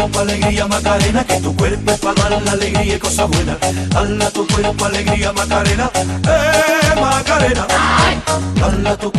Cuerpo alegría Macarena, que tu cuerpo es para dar la alegría y cosas buenas. Dala tu cuerpo alegría Macarena, eh Macarena. Dala tu